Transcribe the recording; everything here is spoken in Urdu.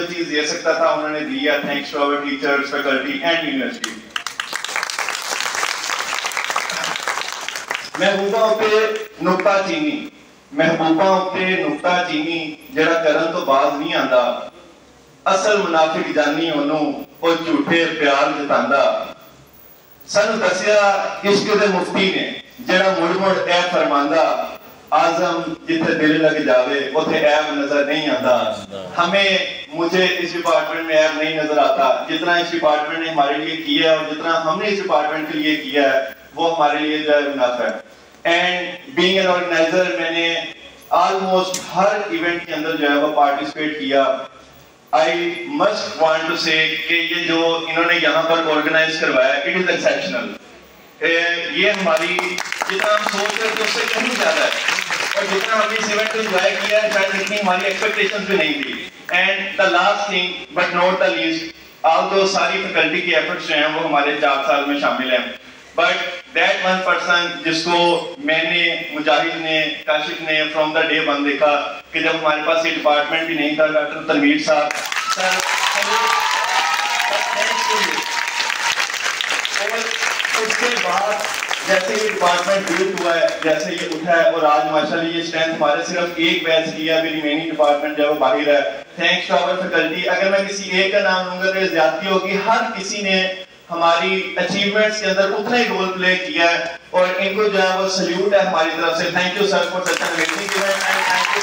جو چیز دے سکتا تھا انہوں نے دیا thanks to our teachers faculty and university محبوبہ پہ نکتہ چینی محبوبہ پہ نکتہ چینی جڑا کرن تو باز نہیں آندا اصل منافق جانی انہوں وہ جھوٹے پیار جتاندا سن دسیا عشق دے مفتی نے جڑا مڑ مڑ اے فرماندا آزم جتنے دل لگ جاوے اتنے عیب نظر نہیں آتا ہمیں مجھے اس ڈپارٹمنٹ میں عیب نہیں نظر آتا۔ جتنا اس ڈپارٹمنٹ نے ہمارے لیے کیا ہے اور جتنا ہم نے اس ڈپارٹمنٹ کے لیے کیا ہے، وہ ہمارے لیے جو ہے منافع ہے۔ اینڈ بینگ این آرگنائزر میں نے آلموسٹ ہر ایونٹ کے اندر جو ہے وہ پارٹیسپیٹ کیا۔ آئی مسٹ وانٹ ٹو سے کہ یہ جو انہوں نے یہاں پر آرگنائز کروایا اٹ از ایکسیپشنل یہ ہماری، جتنا ہم سوچ رہے تھے، اس سے کہیں زیادہ ہے۔ اور جتنا ہم نے اس ایونٹ کو انجوائے کیا ہے، شاید اتنی ہماری ایکسپیکٹیشن بھی نہیں تھی۔ And the last thing but not the least although ساری فیکلٹی کی ایفرٹس جو ہیں وہ ہمارے چار سال میں شامل ہیں۔ بٹ دیٹ ون پرسن جس کو میں نے، مجاہد نے، کاشف نے فرام دا ڈے بند دیکھا کہ جب ہمارے پاس یہ ڈپارٹمنٹ بھی نہیں تھا، ڈاکٹر تنویر صاحب۔ سر اس کے بعد جیسے یہ ڈپارٹمنٹ بلڈ ہوا ہے، جیسے یہ اٹھا ہے، اور آج ماشاءاللہ یہ سٹرینتھ ہمارے صرف ایک بیچ کیا ابھی ریمیننگ ڈپارٹمنٹ جو ہے وہ باہر ہے۔ تھینکس ٹو آور فیکلٹی اگر میں کسی ایک کا نام لوں گا تو یہ زیادتی ہوگی۔ ہر کسی نے ہماری اچیومنٹس کے اندر اتنا ہی رول پلے کیا ہے، اور ان کو جو ہے وہ سلیوٹ ہے ہماری طرف سے۔ Thank you sir for such an amazing event and thank you